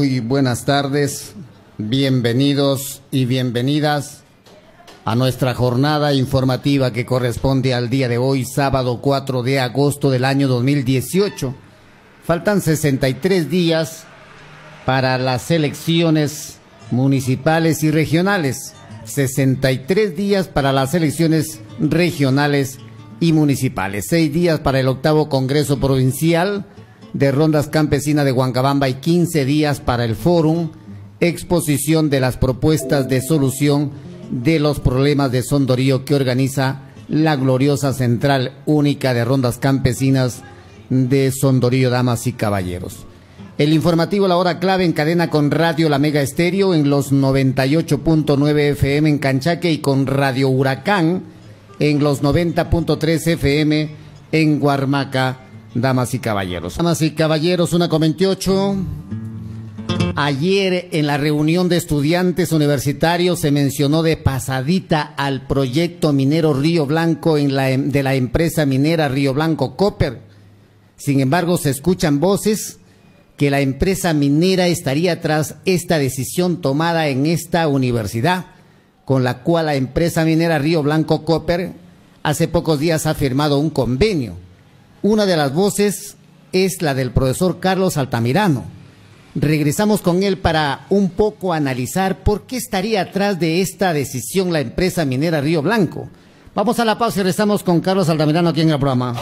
Muy buenas tardes, bienvenidos y bienvenidas a nuestra jornada informativa que corresponde al día de hoy, sábado 4 de agosto del año 2018. Faltan 63 días para las elecciones municipales y regionales. 63 días para las elecciones regionales y municipales. Seis días para el octavo Congreso Provincial de Rondas Campesinas de Huancabamba y 15 días para el Fórum, exposición de las propuestas de solución de los problemas de Sondorío que organiza la gloriosa Central Única de Rondas Campesinas de Sondorío, Damas y Caballeros. El informativo La Hora Clave en cadena con Radio La Mega Estéreo en los 98.9 FM en Canchaque y con Radio Huracán en los 90.3 FM en Guarmaca damas y caballeros. Damas y caballeros, una con 28. Ayer en la reunión de estudiantes universitarios se mencionó de pasadita al proyecto minero Río Blanco en la, em, de la empresa minera Río Blanco Copper. Sin embargo, se escuchan voces que la empresa minera estaría tras esta decisión tomada en esta universidad, con la cual la empresa minera Río Blanco Copper hace pocos días ha firmado un convenio una de las voces es la del profesor Carlos Altamirano. Regresamos con él para un poco analizar por qué estaría atrás de esta decisión la empresa minera Río Blanco. Vamos a la pausa y regresamos con Carlos Altamirano aquí en el programa.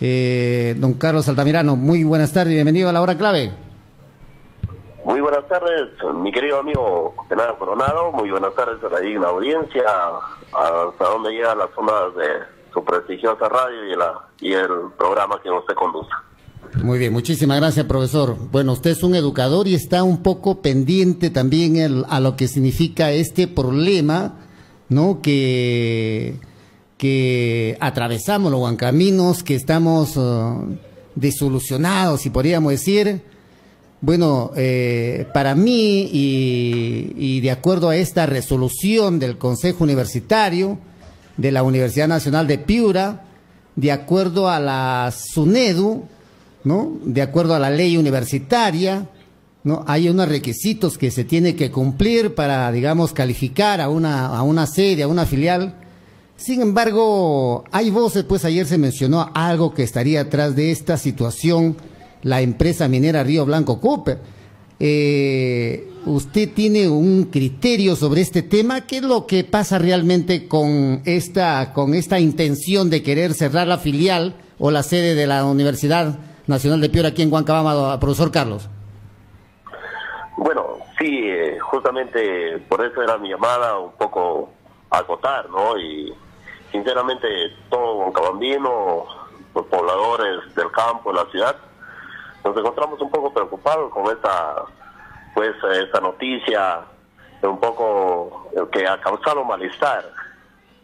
Eh, don Carlos Altamirano, muy buenas tardes, bienvenido a la hora clave. Muy buenas tardes, mi querido amigo Fernando Coronado, muy buenas tardes a la audiencia, hasta donde llegan las zonas de su prestigiosa radio y, la, y el programa que usted conduce. Muy bien, muchísimas gracias, profesor. Bueno, usted es un educador y está un poco pendiente también a lo que significa este problema, ¿no? Que, que atravesamos los caminos, que estamos uh, desolucionados, si podríamos decir. Bueno, eh, para mí y de acuerdo a esta resolución del Consejo Universitario, de la Universidad Nacional de Piura, de acuerdo a la SUNEDU, ¿no? De acuerdo a la ley universitaria, ¿no? Hay unos requisitos que se tiene que cumplir para, digamos, calificar a una, a una sede, a una filial. Sin embargo, hay voces, pues ayer se mencionó algo que estaría atrás de esta situación, la empresa minera Río Blanco Cooper. Eh, ¿Usted tiene un criterio sobre este tema? ¿Qué es lo que pasa realmente con esta, con esta intención de querer cerrar la filial o la sede de la Universidad Nacional de Piura aquí en Huancabamba, profesor Carlos? Bueno, sí, eh, justamente por eso era mi llamada, un poco acotar, ¿no? Y sinceramente todo Huancabambino, los pobladores del campo, la ciudad, nos encontramos un poco preocupados con esta pues esta noticia un poco que ha causado malestar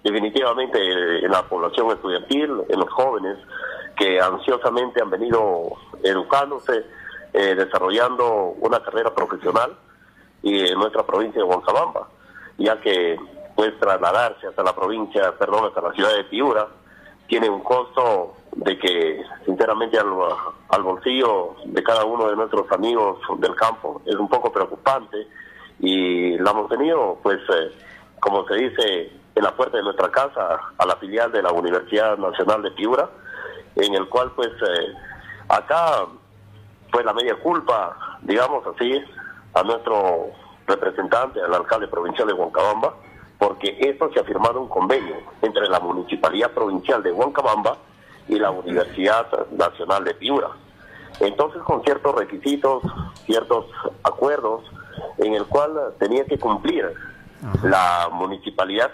definitivamente en la población estudiantil, en los jóvenes que ansiosamente han venido educándose, eh, desarrollando una carrera profesional y en nuestra provincia de Huancabamba, ya que pues trasladarse hasta la provincia, perdón, hasta la ciudad de Piura, tiene un costo de que sinceramente al, bolsillo de cada uno de nuestros amigos del campo es un poco preocupante y la hemos tenido pues eh, como se dice en la puerta de nuestra casa a la filial de la Universidad Nacional de Piura en el cual pues eh, acá pues la media culpa digamos así a nuestro representante al alcalde provincial de Huancabamba porque esto se ha firmado un convenio entre la Municipalidad Provincial de Huancabamba y la Universidad Nacional de Piura. Entonces, con ciertos requisitos, ciertos acuerdos, en el cual tenía que cumplir la municipalidad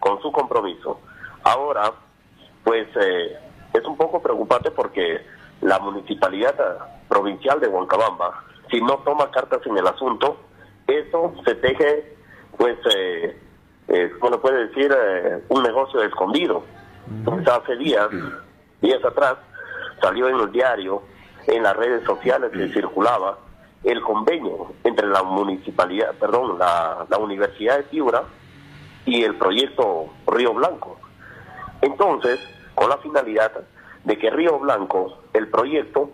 con su compromiso. Ahora, pues eh, es un poco preocupante porque la municipalidad provincial de Huancabamba, si no toma cartas en el asunto, eso se teje, pues, eh, eh, bueno, puede decir, eh, un negocio escondido. hace días, días atrás, salió en el diario, en las redes sociales que circulaba el convenio entre la municipalidad, perdón, la, la Universidad de Piura y el proyecto Río Blanco. Entonces, con la finalidad de que Río Blanco, el proyecto,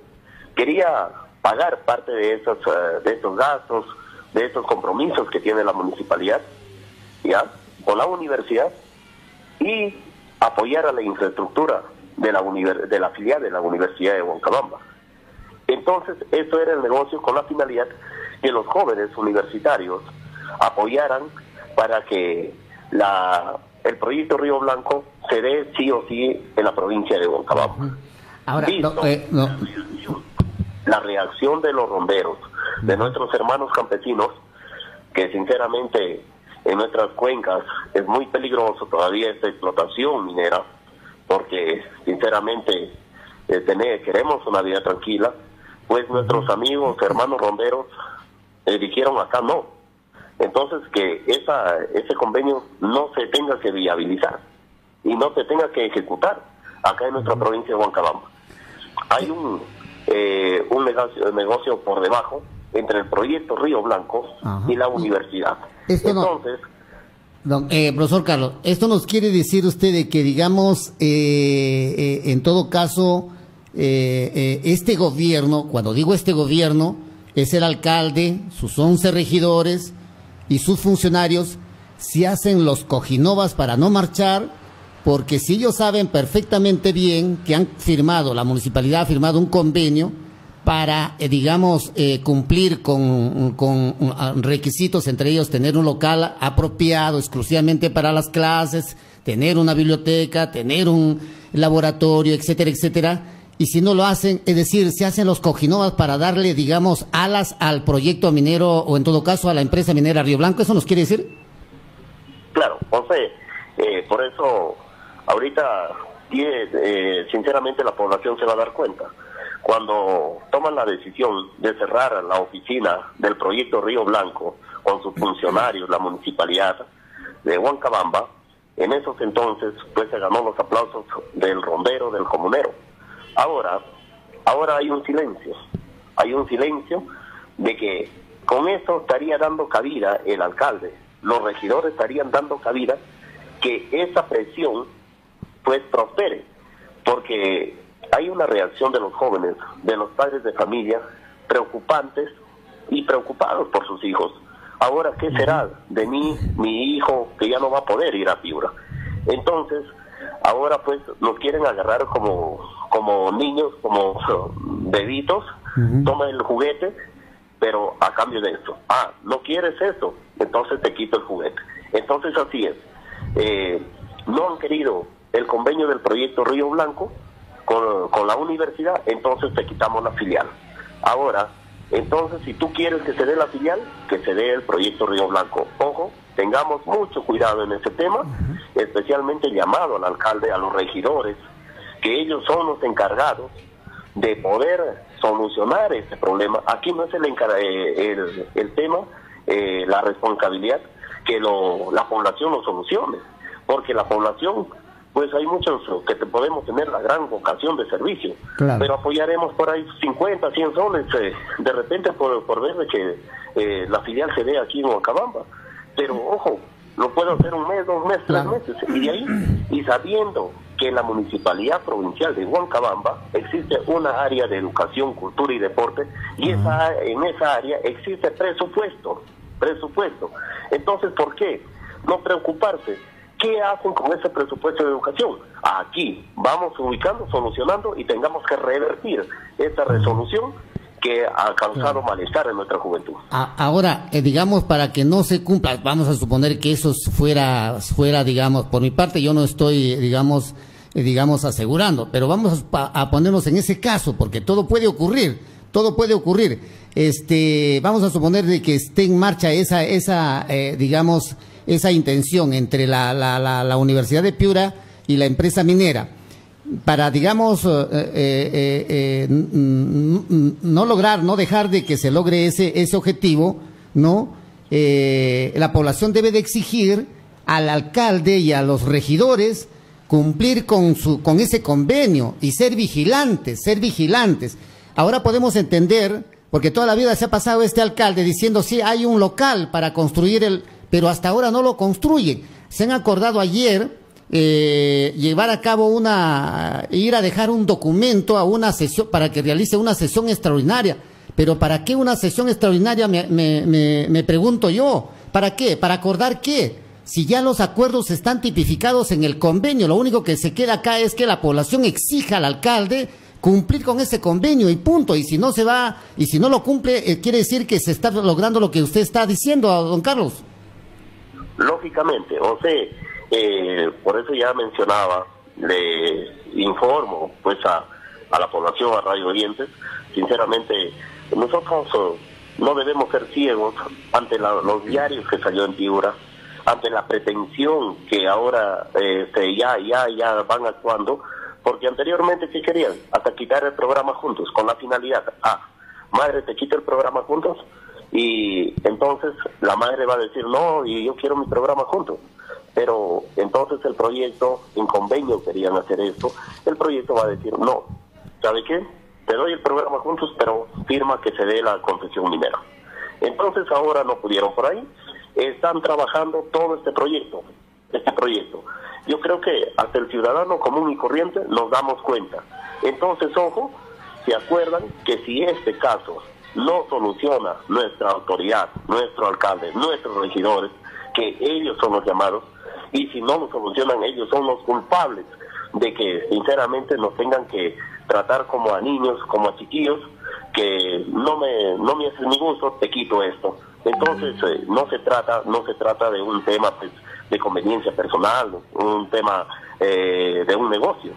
quería pagar parte de esos, eh, de esos gastos, de esos compromisos que tiene la municipalidad, ¿ya? Con la universidad y apoyar a la infraestructura de la, de la filial de la Universidad de Huancabamba. Entonces, esto era el negocio con la finalidad que los jóvenes universitarios apoyaran para que la, el proyecto Río Blanco se dé sí o sí en la provincia de Huancabamba. Ahora, eh, la reacción de los ronderos, de nuestros hermanos campesinos, que sinceramente en nuestras cuencas es muy peligroso todavía esta explotación minera, porque sinceramente eh, tener, queremos una vida tranquila, pues nuestros amigos, hermanos ronderos, eh, dijeron acá no. Entonces que esa, ese convenio no se tenga que viabilizar y no se tenga que ejecutar acá en nuestra provincia de Huancabamba. Hay un, eh, un negocio, negocio por debajo entre el proyecto Río Blanco y la universidad. Entonces, eh, profesor Carlos, esto nos quiere decir usted de que, digamos, eh, eh, en todo caso, este gobierno, cuando digo este gobierno, es el alcalde, sus 11 regidores y sus funcionarios, si hacen los cojinovas para no marchar, porque si ellos saben perfectamente bien que han firmado, la municipalidad ha firmado un convenio, para, eh, digamos, eh, cumplir con, con, ah, requisitos, entre ellos tener un local apropiado exclusivamente para las clases, tener una biblioteca, tener un laboratorio, etcétera, etcétera. Y si no lo hacen, es decir, se hacen los cojinovas para darle, digamos, alas al proyecto minero o en todo caso a la empresa minera Río Blanco, ¿eso nos quiere decir? Claro, José, eh, por eso ahorita, sinceramente, la población se va a dar cuenta cuando toman la decisión de cerrar la oficina del proyecto Río Blanco con sus funcionarios, la municipalidad de Huancabamba, en esos entonces pues se ganó los aplausos del rondero, del comunero. Ahora, ahora hay un silencio, hay un silencio de que con eso estaría dando cabida el alcalde, los regidores estarían dando cabida que esa presión pues prospere, porque hay una reacción de los jóvenes, de los padres de familia, preocupantes y preocupados por sus hijos. Ahora, ¿qué será de mí, mi hijo, que ya no va a poder ir a Piura? Entonces, ahora pues nos quieren agarrar como, como niños, como bebitos, toma el juguete, pero a cambio de esto. Ah, ¿no quieres eso? Entonces te quito el juguete. Entonces así es. Eh, no han querido el convenio del proyecto Río Blanco, con, la universidad, entonces te quitamos la filial. Ahora, entonces, si tú quieres que se dé la filial, que se dé el proyecto Río Blanco. Ojo, tengamos mucho cuidado en ese tema, especialmente llamado al alcalde, a los regidores, que ellos son los encargados de poder solucionar ese problema. Aquí no es el, eh, el, tema, eh, la responsabilidad, que lo, la población lo solucione, porque la población pues hay muchos que te podemos tener la gran vocación de servicio, pero apoyaremos por ahí 50, 100 soles eh, de repente por, por ver que eh, la filial se ve aquí en Huacabamba. Pero ojo, lo puedo hacer un mes, dos meses, tres meses, y de ahí, y sabiendo que en la Municipalidad Provincial de Huancabamba existe una área de educación, cultura y deporte, y esa, en esa área existe presupuesto, presupuesto. Entonces, ¿por qué? No preocuparse ¿Qué hacen con ese presupuesto de educación? Aquí vamos ubicando, solucionando y tengamos que revertir esta resolución que ha causado malestar en nuestra juventud. Ahora, eh, digamos, para que no se cumpla, vamos a suponer que eso fuera, fuera, digamos, por mi parte yo no estoy, digamos, eh, digamos, asegurando, pero vamos a, ponernos en ese caso, porque todo puede ocurrir, todo puede ocurrir. Este, vamos a suponer de que esté en marcha esa, esa, eh, digamos, esa intención entre la, la, la, Universidad de Piura y la empresa minera para, digamos, eh, eh, no lograr, no dejar de que se logre ese, ese objetivo, ¿no? la población debe de exigir al alcalde y a los regidores cumplir con, su, con ese convenio y ser vigilantes, ser vigilantes. Ahora podemos entender, porque toda la vida se ha pasado este alcalde diciendo, sí, hay un local para construir el, pero hasta ahora no lo construyen. Se han acordado ayer eh, llevar a cabo una, ir a dejar un documento a una sesión para que realice una sesión extraordinaria. Pero ¿para qué una sesión extraordinaria? Me, me, me, pregunto yo. ¿Para qué? ¿Para acordar qué? Si ya los acuerdos están tipificados en el convenio, lo único que se queda acá es que la población exija al alcalde cumplir con ese convenio y punto. Y si no se va, y si no lo cumple, eh, quiere decir que se está logrando lo que usted está diciendo, don Carlos. Lógicamente, o sea, eh, por eso ya mencionaba, le informo pues a, a la población, a Radio Orientes, sinceramente, nosotros eh, no debemos ser ciegos ante los diarios que salió en Piura, ante la pretensión que ahora este, ya, ya, ya van actuando, porque anteriormente sí querían, hasta quitar el programa juntos, con la finalidad, ah, madre, te quita el programa juntos, y entonces la madre va a decir, no, y yo quiero mi programa juntos. Pero entonces el proyecto, en convenio querían hacer esto, el proyecto va a decir, no, ¿sabe qué? Te doy el programa juntos, pero firma que se dé la concesión minera. Entonces ahora no pudieron por ahí, están trabajando todo este proyecto, este proyecto. Yo creo que hasta el ciudadano común y corriente nos damos cuenta. Entonces, ojo, se acuerdan que si este caso no soluciona nuestra autoridad, nuestro alcalde, nuestros regidores, que ellos son los llamados, y si no lo solucionan, ellos son los culpables de que sinceramente nos tengan que tratar como a niños, como a chiquillos, que no me, no me hace mi gusto, te quito esto. Entonces, eh, no se trata, no se trata de un tema pues, de conveniencia personal, un tema eh, de un negocio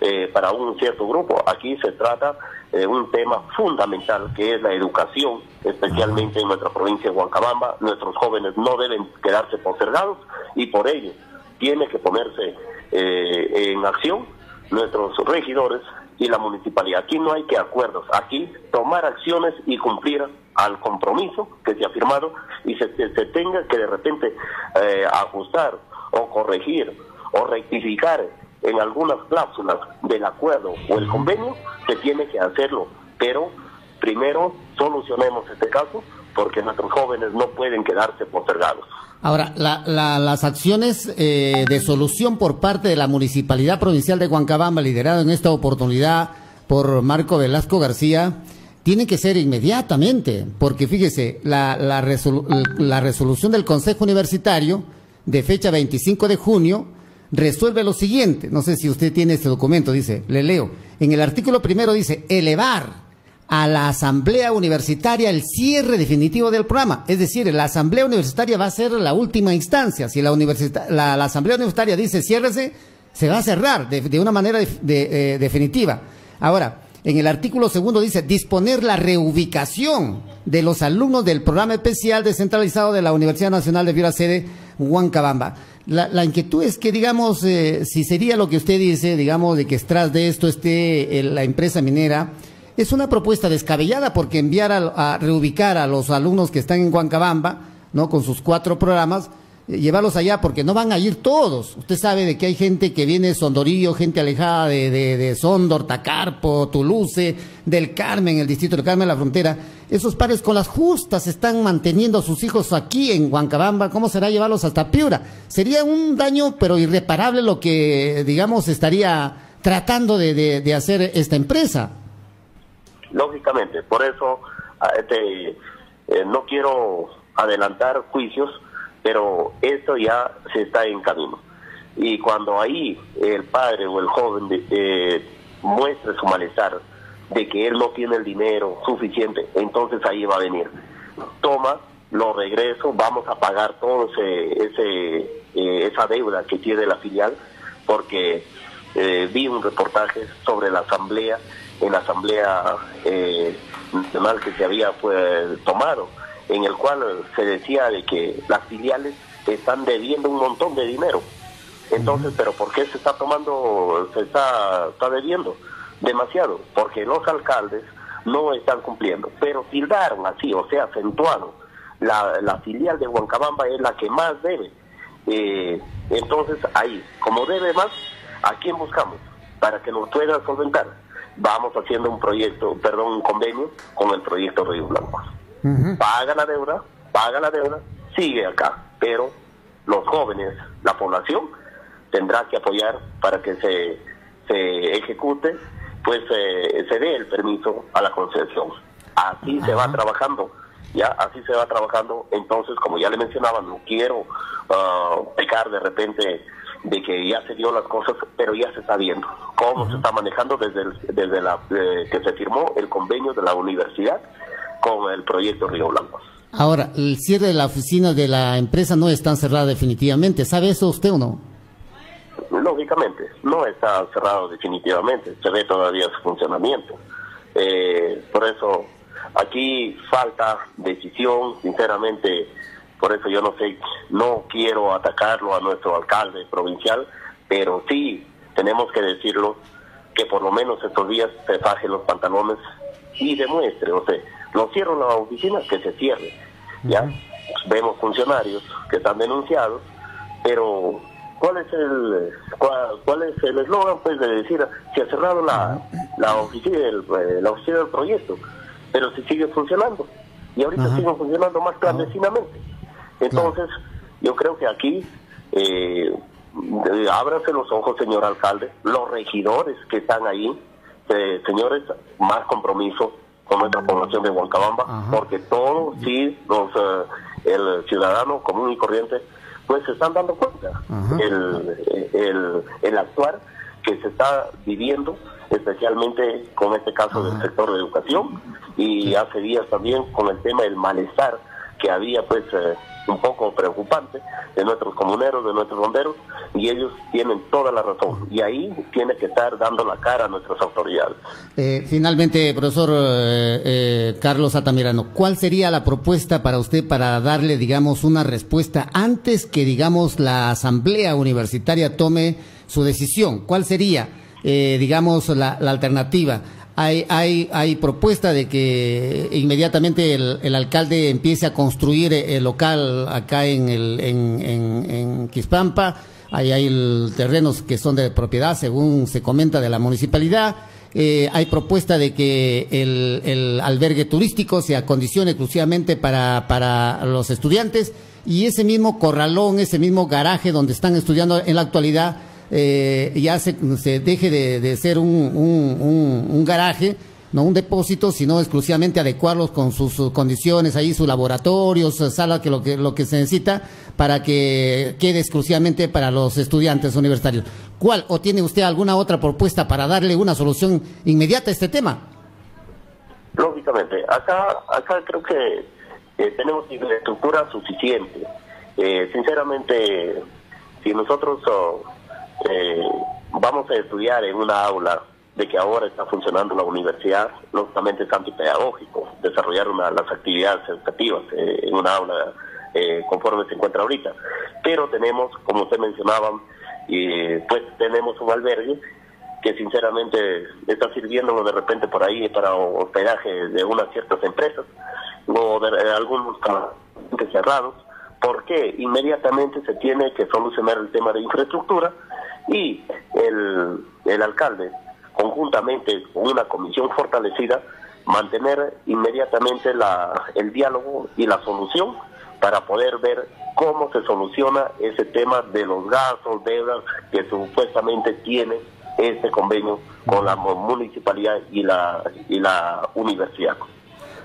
eh, para un cierto grupo. Aquí se trata de un tema fundamental que es la educación, especialmente en nuestra provincia de Huancabamba. Nuestros jóvenes no deben quedarse postergados y por ello tiene que ponerse en acción nuestros regidores y la municipalidad. Aquí no hay que acuerdos, aquí tomar acciones y cumplir al compromiso que se ha firmado y se, se, tenga que de repente eh, ajustar o corregir o rectificar en algunas cláusulas del acuerdo o el convenio, se tiene que hacerlo. Pero primero solucionemos este caso porque nuestros jóvenes no pueden quedarse postergados. Ahora, las acciones eh, de solución por parte de la Municipalidad Provincial de Huancabamba, liderado en esta oportunidad por Marco Velasco García, tienen que ser inmediatamente, porque fíjese, la, la, la resolución del Consejo Universitario de fecha 25 de junio resuelve lo siguiente, no sé si usted tiene este documento, dice, le leo, en el artículo primero dice, elevar a la asamblea universitaria el cierre definitivo del programa. Es decir, la asamblea universitaria va a ser la última instancia. Si la, la, la asamblea universitaria dice ciérrese, se va a cerrar de, una manera de, eh, definitiva. Ahora, en el artículo segundo dice disponer la reubicación de los alumnos del programa especial descentralizado de la Universidad Nacional de Piura Sede Huancabamba. La, la, inquietud es que, digamos, eh, si sería lo que usted dice, digamos, de que tras de esto esté la empresa minera, es una propuesta descabellada porque enviar a, reubicar a los alumnos que están en Huancabamba, ¿no? Con sus cuatro programas, eh, llevarlos allá porque no van a ir todos. Usted sabe de que hay gente que viene de Sondorillo, gente alejada de, de, de Sondor, Tacarpo, Tuluce, del Carmen, el distrito del Carmen, la frontera. Esos padres con las justas están manteniendo a sus hijos aquí en Huancabamba. ¿Cómo será llevarlos hasta Piura? Sería un daño, pero irreparable, lo que, digamos, estaría tratando de, hacer esta empresa lógicamente. Por eso ah, este, eh, no quiero adelantar juicios, pero esto ya se está en camino. Y cuando ahí el padre o el joven eh, muestre su malestar de que él no tiene el dinero suficiente, entonces ahí va a venir. Toma, lo regreso, vamos a pagar todo ese, ese eh, esa deuda que tiene la filial, porque vi un reportaje sobre la asamblea en la Asamblea eh, Nacional que se había pues, tomado, en el cual se decía de que las filiales están debiendo un montón de dinero. Entonces, ¿pero por qué se está tomando, se está, está debiendo? Demasiado, porque los alcaldes no están cumpliendo, pero tildaron así, o sea, acentuado. La, la filial de Huancabamba es la que más debe. Eh, entonces, ahí, como debe más, ¿a quién buscamos? Para que nos pueda solventar vamos haciendo un proyecto, perdón, un convenio con el proyecto Río Blanco. Paga la deuda, paga la deuda, sigue acá, pero los jóvenes, la población, tendrá que apoyar para que se, se ejecute, pues eh, se dé el permiso a la concesión. Así se va trabajando, ya, así se va trabajando. Entonces, como ya le mencionaba, no quiero ah, pecar de repente de que ya se dio las cosas, pero ya se está viendo cómo se está manejando desde, desde la, eh, que se firmó el convenio de la universidad con el proyecto Río Blanco. Ahora, el cierre de la oficina de la empresa no está cerrada definitivamente. ¿Sabe eso usted o no? Lógicamente, no está cerrado definitivamente. Se ve todavía su funcionamiento. Eh, por eso, aquí falta decisión, sinceramente por eso yo no sé, no quiero atacarlo a nuestro alcalde provincial, pero sí tenemos que decirlo que por lo menos estos días se faje los pantalones y demuestre, o sea, no cierro la oficina, que se cierre. ¿ya? Vemos funcionarios que están denunciados, pero ¿cuál es el cuál, es el eslogan pues de decir se ha cerrado la, la oficina del, eh, la oficina del proyecto, pero si sigue funcionando y ahorita sigue funcionando más clandestinamente. Entonces, yo creo que aquí, eh, ábrase los ojos, señor alcalde, los regidores que están ahí, eh, señores, más compromiso con nuestra población de Huancabamba, porque todos, sí, los, eh, el ciudadano común y corriente, pues se están dando cuenta. El, el, el actuar que se está viviendo, especialmente con este caso del sector de educación, y hace días también con el tema del malestar que había pues eh, un poco preocupante de nuestros comuneros, de nuestros bomberos, y ellos tienen toda la razón. Y ahí tiene que estar dando la cara a nuestras autoridades. Eh, finalmente, profesor eh, Carlos Atamirano, ¿cuál sería la propuesta para usted para darle, digamos, una respuesta antes que, digamos, la Asamblea Universitaria tome su decisión? ¿Cuál sería, digamos, la alternativa? Hay, hay, hay propuesta de que inmediatamente el, alcalde empiece a construir el local acá en, el, en, en, Quispampa. Ahí hay terrenos que son de propiedad, según se comenta, de la municipalidad. Eh, hay propuesta de que el, el, albergue turístico se acondicione exclusivamente para, para los estudiantes y ese mismo corralón, ese mismo garaje donde están estudiando en la actualidad, eh, ya se, deje de, ser un, un, garaje, no un depósito, sino exclusivamente adecuarlos con sus, condiciones, ahí sus laboratorios, sala que lo que lo que se necesita para que quede exclusivamente para los estudiantes universitarios. ¿Cuál o tiene usted alguna otra propuesta para darle una solución inmediata a este tema? Lógicamente, acá acá creo que eh, tenemos infraestructura suficiente. Eh, sinceramente, si nosotros oh, eh, vamos a estudiar en una aula de que ahora está funcionando la universidad, lógicamente es antipedagógico, desarrollar una, las actividades educativas eh, en una aula eh, conforme se encuentra ahorita. Pero tenemos, como usted mencionaba, pues tenemos un albergue que sinceramente está sirviendo de repente por ahí para hospedaje de unas ciertas empresas o de algunos cerrados, porque inmediatamente se tiene que solucionar el tema de infraestructura y el, el alcalde, conjuntamente con una comisión fortalecida, mantener inmediatamente la, el diálogo y la solución para poder ver cómo se soluciona ese tema de los gastos, deudas que supuestamente tiene este convenio con la municipalidad y la, y la universidad.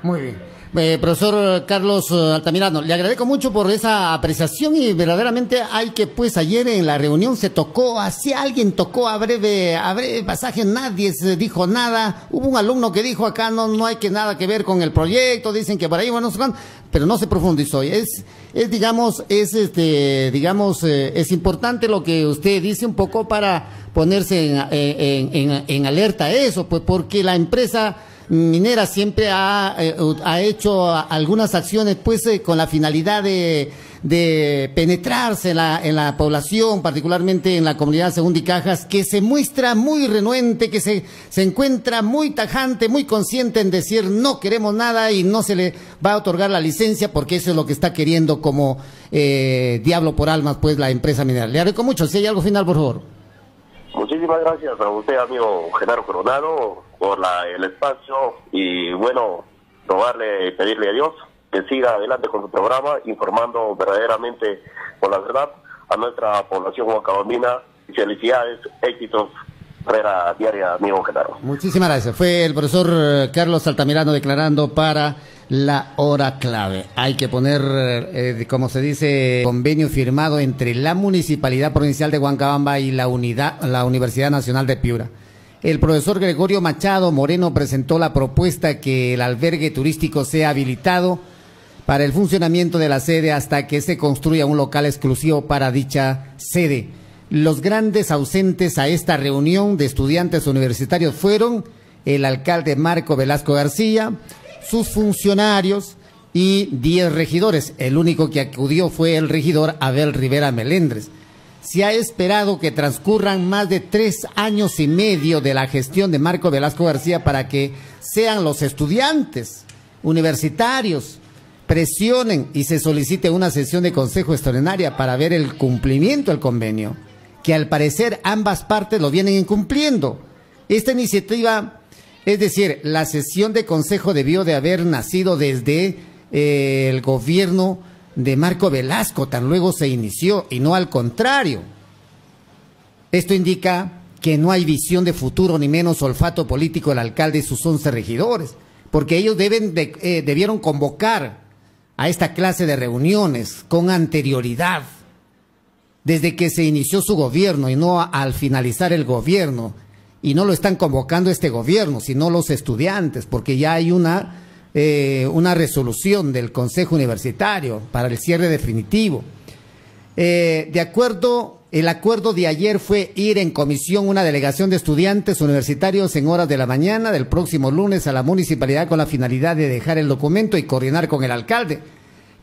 Muy bien. Eh, profesor Carlos eh, Altamirano, le agradezco mucho por esa apreciación y verdaderamente hay que, pues ayer en la reunión se tocó, así alguien tocó a breve, a breve pasaje, nadie se dijo nada. Hubo un alumno que dijo acá no, no hay que nada que ver con el proyecto, dicen que por ahí, bueno, pero no se profundizó. Es, es digamos, es este, digamos, eh, es importante lo que usted dice un poco para ponerse en, en, en, en alerta a eso, pues porque la empresa minera siempre ha, eh, ha hecho algunas acciones pues eh, con la finalidad de, de penetrarse en la, en la población, particularmente en la comunidad según Cajas, que se muestra muy renuente, que se, se encuentra muy tajante, muy consciente en decir no queremos nada y no se le va a otorgar la licencia porque eso es lo que está queriendo como eh, diablo por almas pues la empresa minera. Le agradezco mucho. Si hay algo final, por favor. Muchísimas gracias a usted, amigo Genaro Coronado, por la, el espacio y bueno, robarle y pedirle a Dios que siga adelante con su programa, informando verdaderamente con la verdad a nuestra población huacabambina. Felicidades, éxitos diaria, amigo Genaro. Muchísimas gracias. Fue el profesor eh, Carlos Altamirano declarando para la hora clave. Hay que poner, eh, como se dice, convenio firmado entre la Municipalidad Provincial de Huancabamba y la, unidad, la Universidad Nacional de Piura. El profesor Gregorio Machado Moreno presentó la propuesta que el albergue turístico sea habilitado para el funcionamiento de la sede hasta que se construya un local exclusivo para dicha sede. Los grandes ausentes a esta reunión de estudiantes universitarios fueron el alcalde Marco Velasco García, sus funcionarios y diez regidores. El único que acudió fue el regidor Abel Rivera Melendres. Se ha esperado que transcurran más de tres años y medio de la gestión de Marco Velasco García para que sean los estudiantes universitarios presionen y se solicite una sesión de consejo extraordinaria para ver el cumplimiento del convenio, que al parecer ambas partes lo vienen incumpliendo. Esta iniciativa, es decir, la sesión de consejo debió de haber nacido desde eh, el gobierno de Marco Velasco, tan luego se inició, y no al contrario. Esto indica que no hay visión de futuro ni menos olfato político del alcalde y sus once regidores, porque ellos deben eh, debieron convocar a esta clase de reuniones con anterioridad, desde que se inició su gobierno y no al finalizar el gobierno. Y no lo están convocando este gobierno, sino los estudiantes, porque ya hay una, eh, una resolución del Consejo Universitario para el cierre definitivo. Eh, de acuerdo, el acuerdo de ayer fue ir en comisión una delegación de estudiantes universitarios en horas de la mañana del próximo lunes a la municipalidad con la finalidad de dejar el documento y coordinar con el alcalde.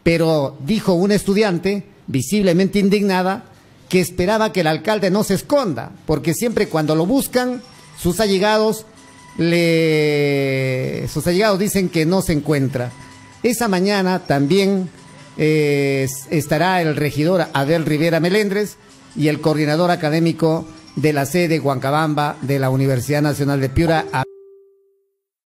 Pero dijo un estudiante, visiblemente indignada, que esperaba que el alcalde no se esconda, porque siempre cuando lo buscan, sus allegados le sus allegados dicen que no se encuentra. Esa mañana también eh, estará el regidor Abel Rivera Melendres y el coordinador académico de la sede Huancabamba de la Universidad Nacional de Piura.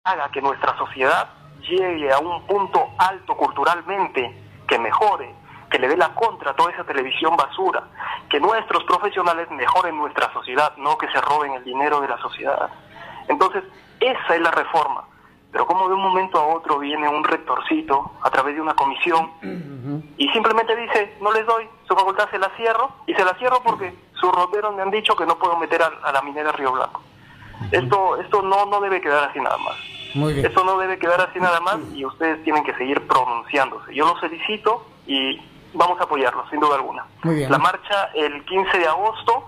Haga que nuestra sociedad llegue a un punto alto culturalmente, que mejore, que le dé la contra a toda esa televisión basura, que nuestros profesionales mejoren nuestra sociedad, no que se roben el dinero de la sociedad. Entonces, esa es la reforma. Pero como de un momento a otro viene un rectorcito a través de una comisión y simplemente dice, no les doy, su facultad se la cierro y se la cierro porque sus roteros me han dicho que no puedo meter a, la minera Río Blanco. Esto, esto no, no debe quedar así nada más. Esto no debe quedar así nada más y ustedes tienen que seguir pronunciándose. Yo los felicito y vamos a apoyarlos, sin duda alguna. La marcha el 15 de agosto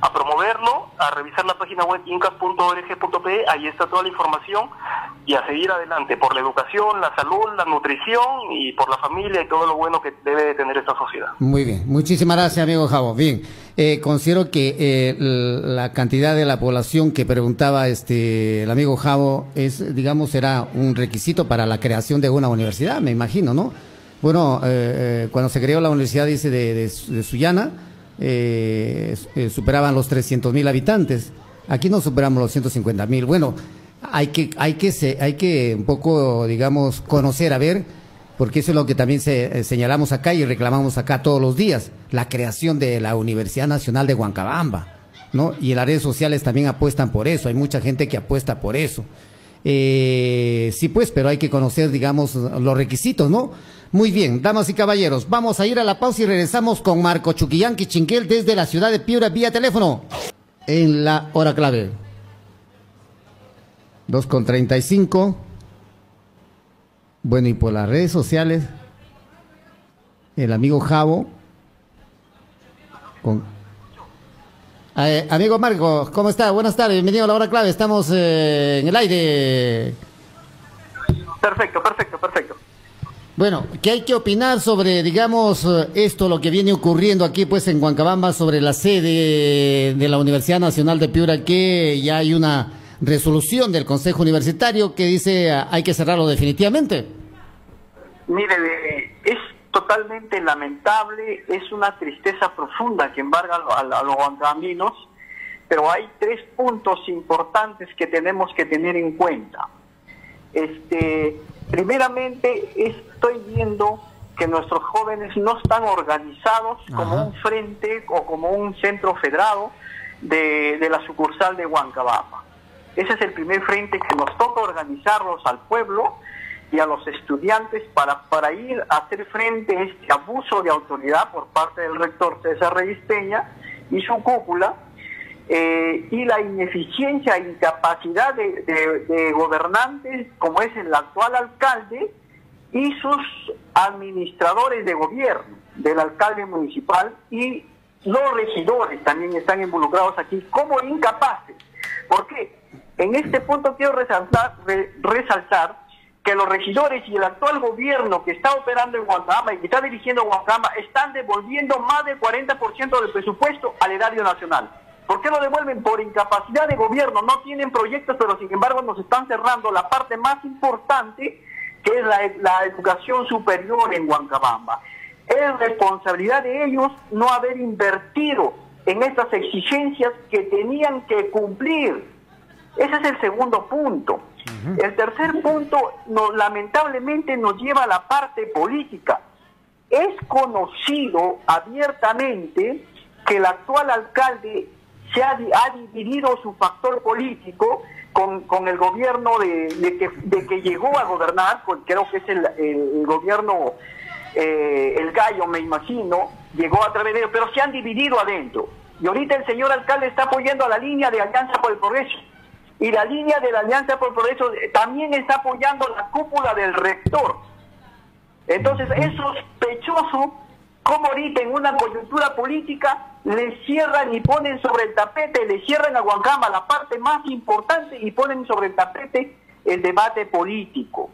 a promoverlo, a revisar la página web incas.org.pe, ahí está toda la información y a seguir adelante por la educación, la salud, la nutrición y por la familia y todo lo bueno que debe tener esta sociedad. Muy bien, muchísimas gracias amigo Javo. Bien, eh, considero que eh, la cantidad de la población que preguntaba este el amigo Javo es, digamos, será un requisito para la creación de una universidad, me imagino, ¿no? Bueno, eh, cuando se creó la universidad, dice, de, de, Sullana, eh, eh, superaban los 300 mil habitantes. Aquí no superamos los 150 mil. Bueno, hay que, hay que, hay que un poco, digamos, conocer, a ver, porque eso es lo que también se, eh, señalamos acá y reclamamos acá todos los días, la creación de la Universidad Nacional de Huancabamba, ¿no? Y las redes sociales también apuestan por eso, hay mucha gente que apuesta por eso. sí, pues, pero hay que conocer, digamos, los requisitos, ¿no? Muy bien, damas y caballeros, vamos a ir a la pausa y regresamos con Marco Chuquillanqui Chinquel desde la ciudad de Piura vía teléfono en la hora clave. 2 con 35. Bueno, y por las redes sociales, el amigo Javo. Con... Eh, amigo Marco, ¿cómo está? Buenas tardes, bienvenido a la hora clave. Estamos eh, en el aire. Perfecto, perfecto, perfecto. Bueno, ¿qué hay que opinar sobre, digamos, esto, lo que viene ocurriendo aquí, pues, en Huancabamba, sobre la sede de la Universidad Nacional de Piura, que ya hay una resolución del Consejo Universitario que dice hay que cerrarlo definitivamente? Mire, es totalmente lamentable, es una tristeza profunda que embarga a, los huancabambinos, pero hay tres puntos importantes que tenemos que tener en cuenta. Este, Primeramente, estoy viendo que nuestros jóvenes no están organizados como un frente o como un centro federado de, de la sucursal de Huancabamba. Ese es el primer frente que nos toca organizarlos al pueblo y a los estudiantes para, para ir a hacer frente a este abuso de autoridad por parte del rector César Reyes Peña y su cúpula, eh, y la ineficiencia e incapacidad de, de, gobernantes como es el actual alcalde y sus administradores de gobierno, del alcalde municipal y los regidores también están involucrados aquí como incapaces. ¿Por qué? En este punto quiero resaltar, resaltar que los regidores y el actual gobierno que está operando en Guantánamo y que está dirigiendo Guantánamo están devolviendo más del 40% del presupuesto al erario nacional. ¿Por qué lo devuelven? Por incapacidad de gobierno. No tienen proyectos, pero sin embargo nos están cerrando la parte más importante, que es la, educación superior en Huancabamba. Es responsabilidad de ellos no haber invertido en estas exigencias que tenían que cumplir. Ese es el segundo punto. El tercer punto, lamentablemente, nos lleva a la parte política. Es conocido abiertamente que el actual alcalde se ha, dividido su factor político con, el gobierno de, que, de, que, llegó a gobernar, creo que es el, gobierno, eh, el gallo me imagino, llegó a través de ellos, pero se han dividido adentro. Y ahorita el señor alcalde está apoyando a la línea de Alianza por el Progreso. Y la línea de la Alianza por el Progreso eh, también está apoyando la cúpula del rector. Entonces es sospechoso cómo ahorita en una coyuntura política le cierran y ponen sobre el tapete, le cierran a Guancama la parte más importante y ponen sobre el tapete el debate político.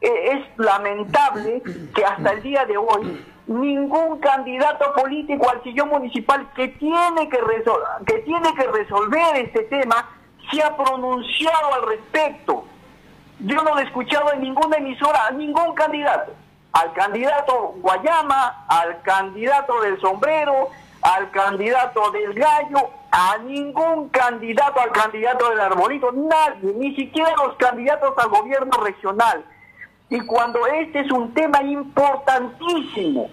E, es lamentable que hasta el día de hoy ningún candidato político al sillón municipal que tiene que, que tiene que resolver este tema se ha pronunciado al respecto. Yo no lo he escuchado en ninguna emisora, a ningún candidato. Al candidato Guayama, al candidato del sombrero, al candidato del gallo, a ningún candidato al candidato del arbolito, nadie, ni siquiera los candidatos al gobierno regional. Y cuando este es un tema importantísimo,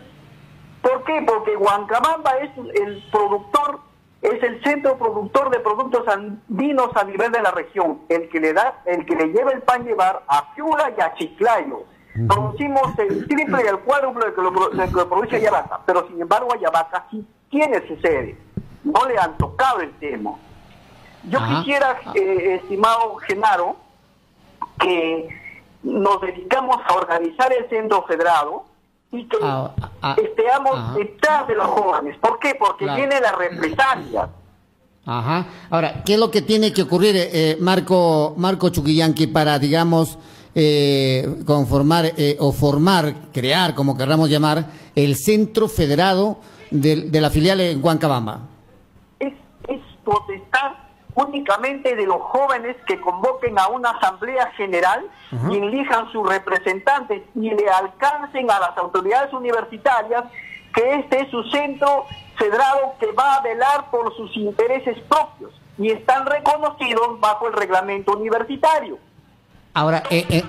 ¿por qué? Porque Huancabamba es el productor, es el centro productor de productos andinos a nivel de la región, el que le da, el que le lleva el pan llevar a Piura y a Chiclayo. Producimos el triple y el cuádruple de que lo, produce Ayabaca, pero sin embargo Ayabaca sí tiene su sede. No le han tocado el tema. Yo quisiera, eh, estimado Genaro, que nos dedicamos a organizar el centro federado y que ah, ah, ah, estemos detrás de los jóvenes. ¿Por qué? Porque viene la represalia. Ajá. Ahora, ¿qué es lo que tiene que ocurrir, eh Marco, Marco Chuquillanqui, para, digamos, eh, conformar eh, o formar, crear, como queramos llamar, el Centro Federado de, la filial en Huancabamba? Es, es potestad únicamente de los jóvenes que convoquen a una asamblea general y elijan sus representantes y le alcancen a las autoridades universitarias que este es su centro federado que va a velar por sus intereses propios y están reconocidos bajo el reglamento universitario. Ahora, eh, eh,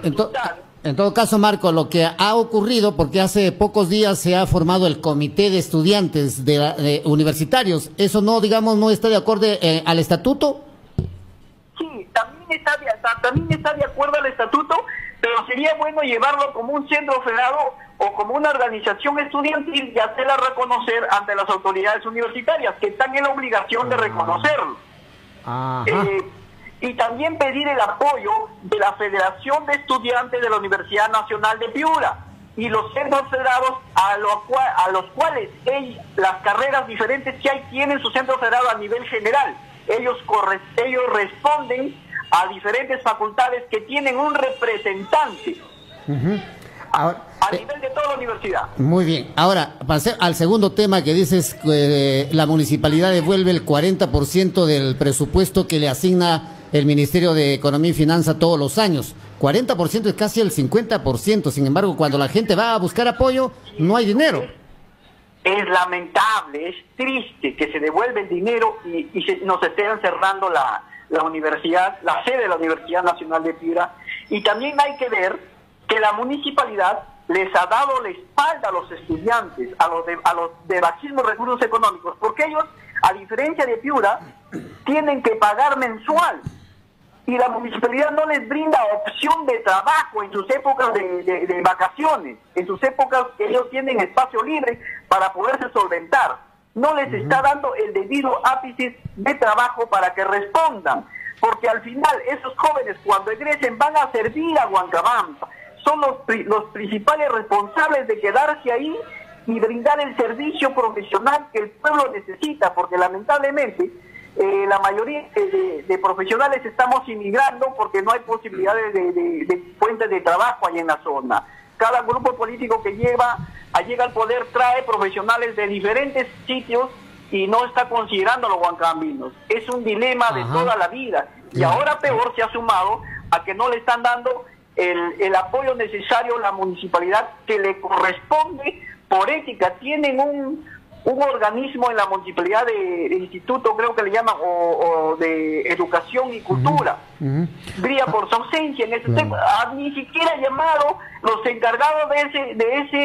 en todo caso, Marco, lo que ha ocurrido, porque hace pocos días se ha formado el comité de estudiantes de, universitarios, ¿eso no, digamos, no está de acuerdo eh, al estatuto? Sí, también está, de, también está de acuerdo al estatuto, pero sería bueno llevarlo como un centro federado o como una organización estudiantil y hacerla reconocer ante las autoridades universitarias, que están en la obligación de ah. reconocerlo. Ajá. Y también pedir el apoyo de la Federación de Estudiantes de la Universidad Nacional de Piura y los centros federados a, a los cuales las carreras diferentes que hay tienen su centro federado a nivel general. Ellos, ellos responden a diferentes facultades que tienen un representante. a nivel de toda la universidad. Muy bien. Ahora, pasé al segundo tema que dices eh, la municipalidad devuelve el 40% del presupuesto que le asigna el Ministerio de Economía y Finanza todos los años. 40% es casi el 50%, sin embargo, cuando la gente va a buscar apoyo, no hay dinero. Es lamentable, es triste que se devuelve el dinero y, nos estén cerrando la, universidad, la sede de la Universidad Nacional de Piura. Y también hay que ver que la municipalidad les ha dado la espalda a los estudiantes, a los de, a los de recursos económicos, porque ellos a diferencia de Piura, tienen que pagar mensual y la municipalidad no les brinda opción de trabajo en sus épocas de, vacaciones, en sus épocas que ellos tienen espacio libre para poderse solventar. No les está dando el debido ápice de trabajo para que respondan, porque al final esos jóvenes cuando egresen van a servir a Huancabamba, son los, los principales responsables de quedarse ahí y brindar el servicio profesional que el pueblo necesita, porque lamentablemente eh, la mayoría de, profesionales estamos inmigrando porque no hay posibilidades de, fuentes de trabajo ahí en la zona. Cada grupo político que lleva, llega al poder trae profesionales de diferentes sitios y no está considerando a los huancambinos. Es un dilema de toda la vida. Y ahora peor se ha sumado a que no le están dando el, el apoyo necesario a la municipalidad que le corresponde por ética. Tienen un, un organismo en la municipalidad de, instituto, creo que le llaman, o, de educación y cultura. Brilla por su ausencia en ese tema. Ha ni siquiera llamado los encargados de ese, de ese,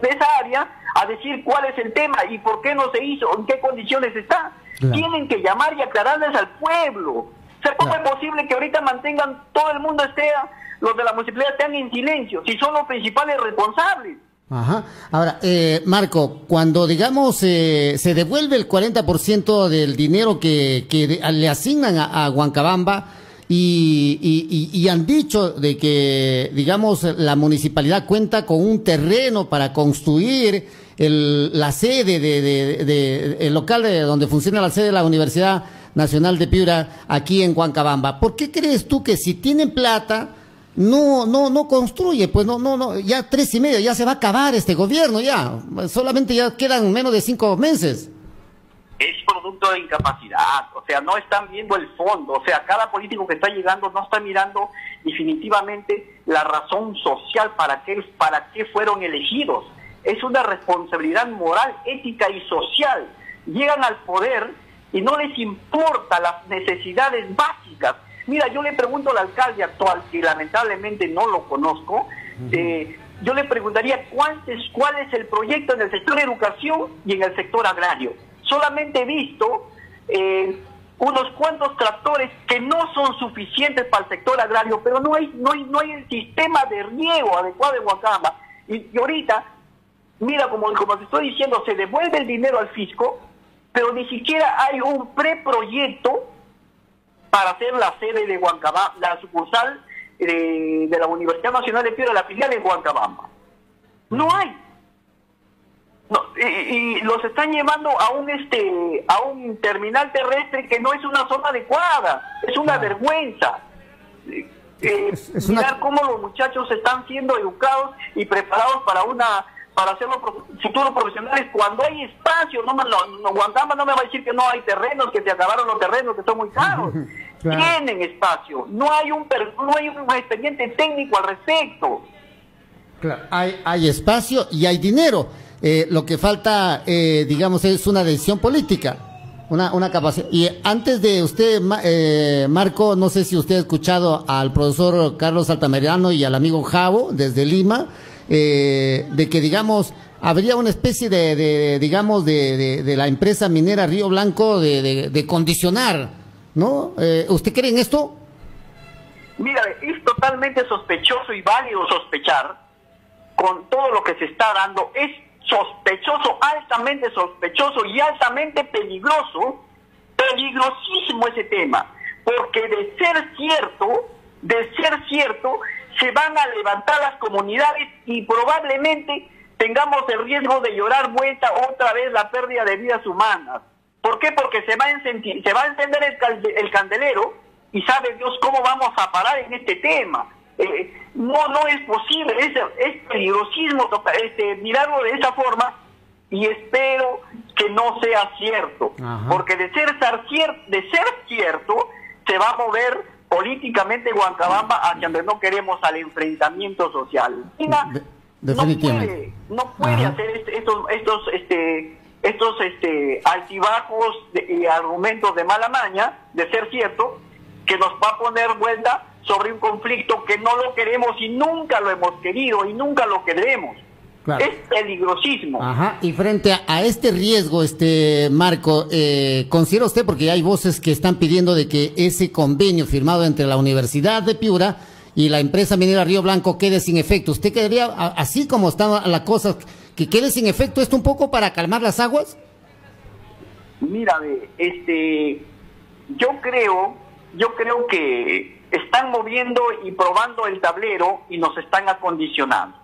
de, esa área a decir cuál es el tema y por qué no se hizo, en qué condiciones está. Tienen que llamar y aclararles al pueblo. O sea, ¿cómo es posible que ahorita mantengan, todo el mundo esté, los de la municipalidad estén en silencio, si son los principales responsables? Ajá. Ahora, eh, Marco, cuando digamos eh, se devuelve el 40% del dinero que, que le asignan a, Huancabamba y, y, han dicho de que, digamos, la municipalidad cuenta con un terreno para construir el, la sede de, de, el local de donde funciona la sede de la Universidad Nacional de Piura aquí en Huancabamba. ¿Por qué crees tú que si tienen plata no, no, no construye, pues no, no, no, ya tres y medio, ya se va a acabar este gobierno, ya, solamente ya quedan menos de cinco meses. Es producto de incapacidad, o sea, no están viendo el fondo, o sea, cada político que está llegando no está mirando definitivamente la razón social para qué, para qué fueron elegidos. Es una responsabilidad moral, ética y social. Llegan al poder y no les importa las necesidades básicas Mira, yo le pregunto al alcalde actual, que lamentablemente no lo conozco, eh, yo le preguntaría cuál es, cuál es el proyecto en el sector educación y en el sector agrario. Solamente he visto eh, unos cuantos tractores que no son suficientes para el sector agrario, pero no hay, no hay, no hay el sistema de riego adecuado en Huacama. Y, ahorita, mira, como, como te estoy diciendo, se devuelve el dinero al fisco, pero ni siquiera hay un preproyecto para hacer la sede de Huancabamba, la sucursal de, la Universidad Nacional de Piedra, la filial de Huancabamba. No hay. y, los están llevando a un este a un terminal terrestre que no es una zona adecuada, es una vergüenza. Eh, mirar cómo los muchachos están siendo educados y preparados para una para hacer los futuros profesionales cuando hay espacio. No, no, no, Guantama no me va a decir que no hay terrenos, que se acabaron los terrenos, que son muy caros. Tienen espacio. No hay un no hay un expediente técnico al respecto. Claro, hay, hay espacio y hay dinero. Eh, lo que falta, eh, digamos, es una decisión política. Una, una capacidad. Y antes de usted, eh, Marco, no sé si usted ha escuchado al profesor Carlos Altamirano y al amigo Javo desde Lima, eh, de que, digamos, habría una especie de, digamos, de, de, la empresa minera Río Blanco de, condicionar, ¿no? Eh, ¿Usted cree en esto? Mira, es totalmente sospechoso y válido sospechar con todo lo que se está dando. Es sospechoso, altamente sospechoso y altamente peligroso, peligrosísimo ese tema, porque de ser cierto, de ser cierto, se van a levantar las comunidades y probablemente tengamos el riesgo de llorar vuelta otra vez la pérdida de vidas humanas. ¿Por qué? Porque se va a, se va a encender el, candelero y sabe Dios cómo vamos a parar en este tema. Eh, no, no es posible, es, es peligrosismo este, mirarlo de esa forma y espero que no sea cierto, porque de ser, de ser cierto se va a mover políticamente Huancabamba hacia donde no queremos al enfrentamiento social. no puede, no puede hacer estos, estos, este, estos este, altibajos y argumentos de mala maña, de ser cierto, que nos va a poner vuelta sobre un conflicto que no lo queremos y nunca lo hemos querido y nunca lo queremos. Es peligrosísimo. Ajá. Y frente a, este riesgo, este Marco, eh, considera usted, porque hay voces que están pidiendo de que ese convenio firmado entre la Universidad de Piura y la empresa minera Río Blanco quede sin efecto. ¿Usted quedaría, así como está la cosa, que quede sin efecto esto un poco para calmar las aguas? Mira, este, yo creo, yo creo que están moviendo y probando el tablero y nos están acondicionando.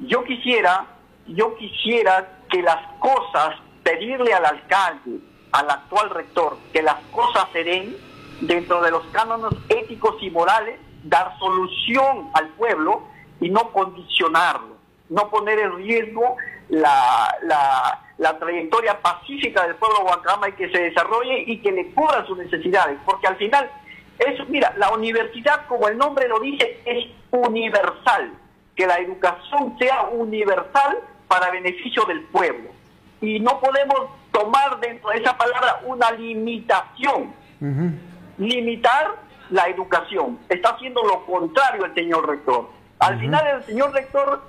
Yo quisiera, yo quisiera que las cosas, pedirle al alcalde, al actual rector, que las cosas se den dentro de los cánones éticos y morales, dar solución al pueblo y no condicionarlo, no poner en riesgo la, la, trayectoria pacífica del pueblo de y que se desarrolle y que le cubra sus necesidades, porque al final, eso, mira, la universidad, como el nombre lo dice, es universal que la educación sea universal para beneficio del pueblo. Y no podemos tomar dentro de esa palabra una limitación. Limitar la educación. Está haciendo lo contrario el señor rector. Al final el señor rector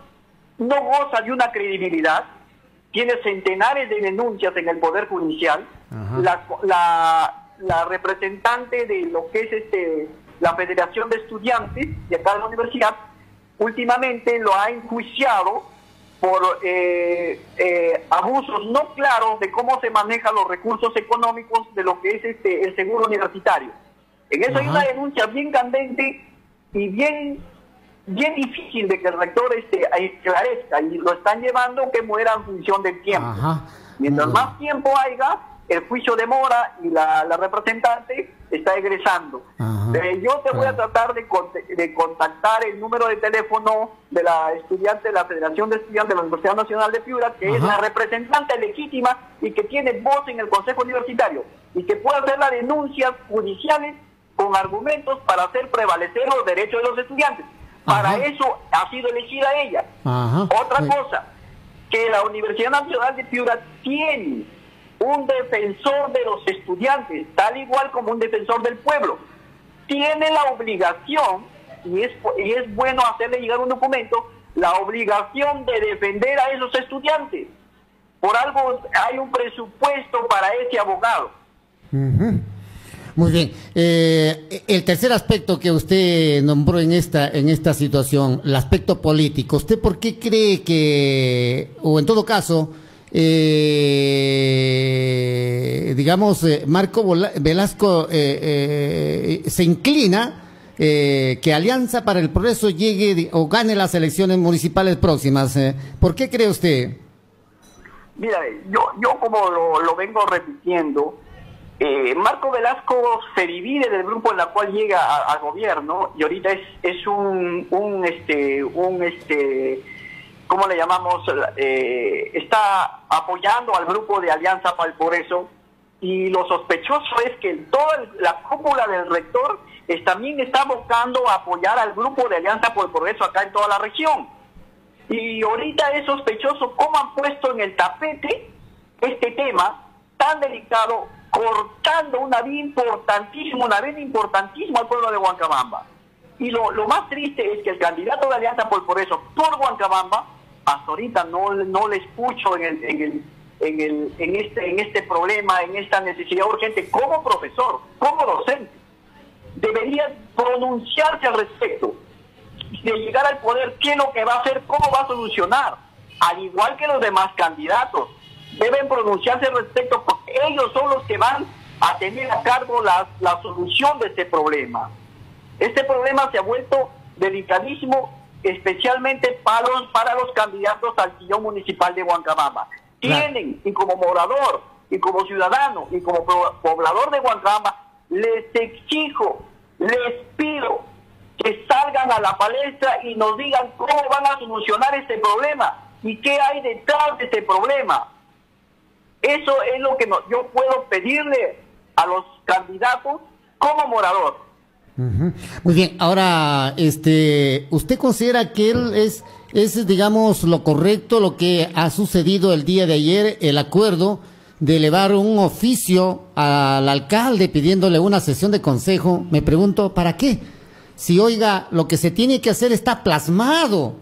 no goza de una credibilidad, tiene centenares de denuncias en el Poder Judicial. La, la, la, representante de lo que es este la Federación de Estudiantes de acá de la universidad últimamente lo ha enjuiciado por eh, eh, abusos no claros de cómo se manejan los recursos económicos de lo que es este el seguro universitario. En eso hay una denuncia bien candente y bien bien difícil de que el rector este, esclarezca y lo están llevando que muera en función del tiempo. Mientras más tiempo haya, el juicio demora y la, representante está egresando. Eh, yo te voy a tratar de, de, contactar el número de teléfono de la estudiante de la Federación de Estudiantes de la Universidad Nacional de Piura, que es la representante legítima y que tiene voz en el Consejo Universitario y que puede hacer las denuncias judiciales con argumentos para hacer prevalecer los derechos de los estudiantes. Para eso ha sido elegida ella. Otra cosa, que la Universidad Nacional de Piura tiene un defensor de los estudiantes, tal igual como un defensor del pueblo. Tiene la obligación, y es, y es bueno hacerle llegar un documento, la obligación de defender a esos estudiantes. Por algo hay un presupuesto para ese abogado. Muy bien. Eh, el tercer aspecto que usted nombró en esta, en esta situación, el aspecto político, ¿usted por qué cree que, o en todo caso, eh, digamos, eh, Marco Velasco eh, se inclina que Alianza para el Progreso llegue o gane las elecciones municipales próximas. ¿Por qué cree usted? Mira, yo, yo como lo, vengo repitiendo, Marco Velasco se divide del grupo en la cual llega al gobierno y ahorita es, es un, un, este, un, este, ¿cómo le llamamos? Eh, está apoyando al grupo de Alianza para el Progreso y lo sospechoso es que toda la cúpula del rector también está buscando apoyar al grupo de Alianza por el Progreso acá en toda la región. Y ahorita es sospechoso cómo han puesto en el tapete este tema tan delicado, cortando una vía importantísima, una vía importantísima al pueblo de Huancabamba. Y lo, lo más triste es que el candidato de Alianza por el Progreso por Huancabamba hasta ahorita no, no le escucho en, el, en, el, en, el, en, este, en este problema, en esta necesidad urgente, como profesor, como docente. Debería pronunciarse al respecto, de llegar al poder, qué es lo que va a hacer, cómo va a solucionar, al igual que los demás candidatos. Deben pronunciarse al respecto porque ellos son los que van a tener a cargo la, la solución de este problema. Este problema se ha vuelto delicadísimo especialmente para los, para los candidatos al sillón municipal de Huancabamba. Tienen, y como morador, y como ciudadano, y como poblador de Huancabamba, les exijo, les pido que salgan a la palestra y nos digan cómo van a solucionar este problema y qué hay detrás de este problema. Eso es lo que yo puedo pedirle a los candidatos como morador. Muy bien, ahora, este, ¿usted considera que él es, es, digamos, lo correcto, lo que ha sucedido el día de ayer, el acuerdo de elevar un oficio al alcalde pidiéndole una sesión de consejo? Me pregunto, ¿para qué? Si, oiga, lo que se tiene que hacer está plasmado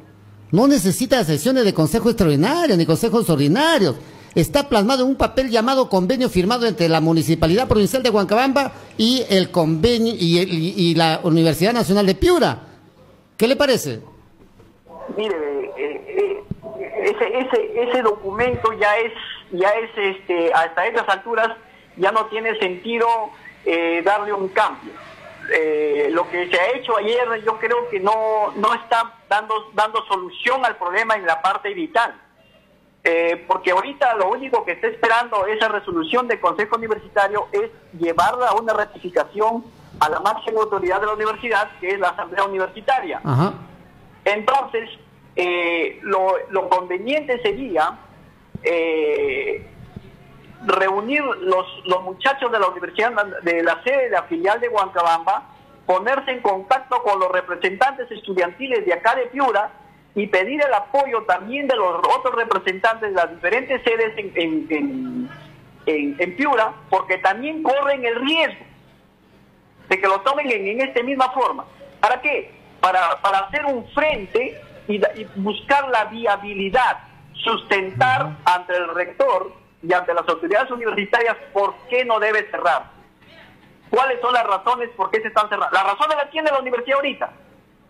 No necesita sesiones de consejo extraordinario ni consejos ordinarios. Está plasmado en un papel llamado convenio firmado entre la Municipalidad Provincial de Huancabamba y el convenio y, la Universidad Nacional de Piura. ¿Qué le parece? Mire, eh, eh, ese, ese, ese documento ya es, ya es este, hasta estas alturas ya no tiene sentido eh, darle un cambio. Eh, lo que se ha hecho ayer yo creo que no, no está dando, dando solución al problema en la parte vital. Eh, porque ahorita lo único que está esperando esa resolución del Consejo Universitario es llevarla a una ratificación a la máxima autoridad de la universidad, que es la Asamblea Universitaria. Entonces, lo, lo, conveniente sería reunir los, los muchachos de la universidad, de la sede de la filial de Huancabamba, ponerse en contacto con los representantes estudiantiles de acá de Piura y pedir el apoyo también de los otros representantes de las diferentes sedes en, en, Piura, porque también corren el riesgo de que lo tomen en, en esta misma forma. ¿Para qué? Para, para hacer un frente y, y buscar la viabilidad, sustentar ante el rector y ante las autoridades universitarias por qué no debe cerrar. ¿Cuáles son las razones por qué se están cerrando? Las razones las tiene la universidad ahorita.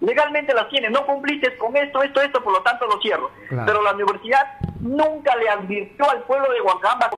Legalmente las tiene. No cumpliste con esto, esto, esto, por lo tanto lo cierro. Pero la universidad nunca le advirtió al pueblo de Huancamba